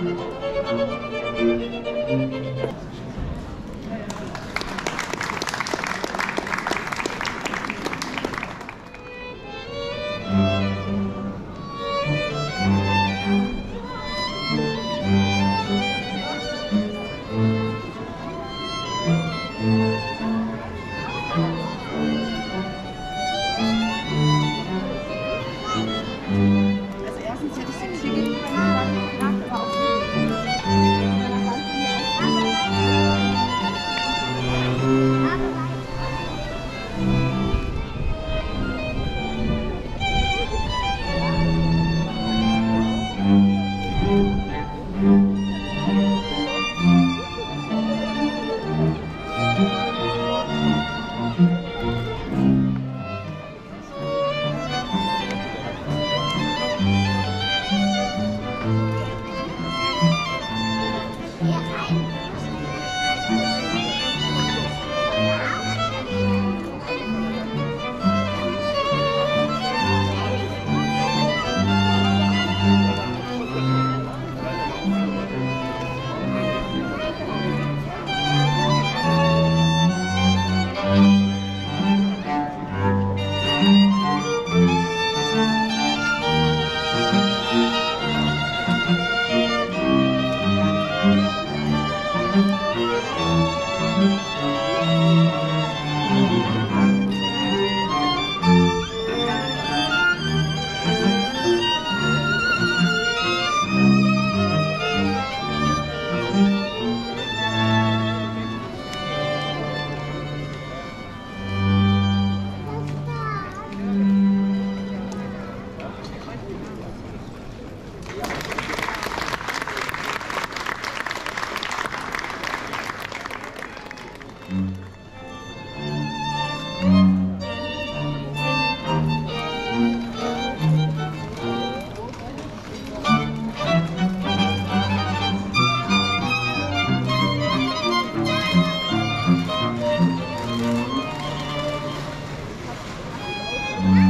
Música Thank mm -hmm. you.